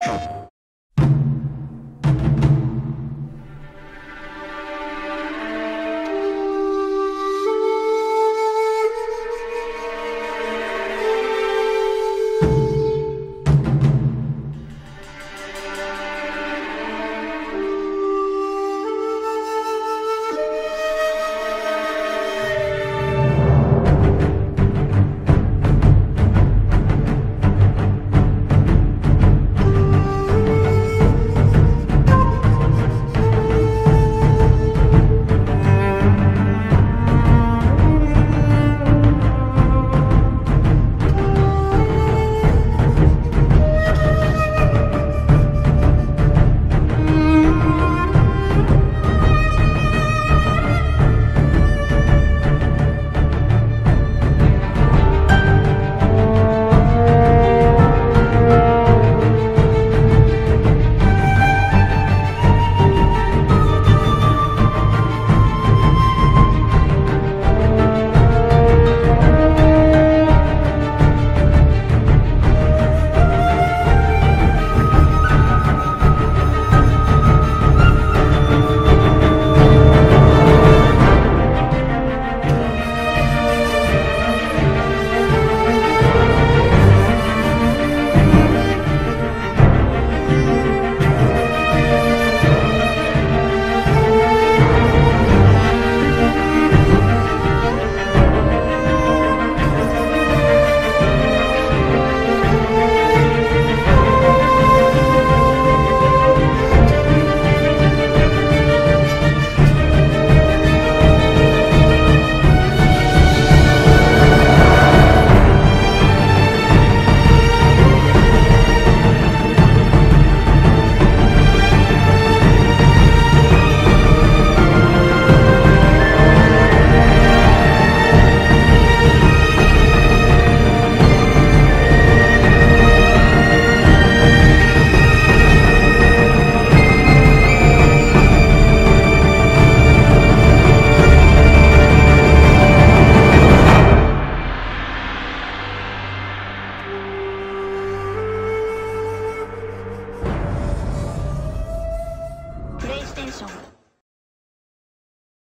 Trump. でし。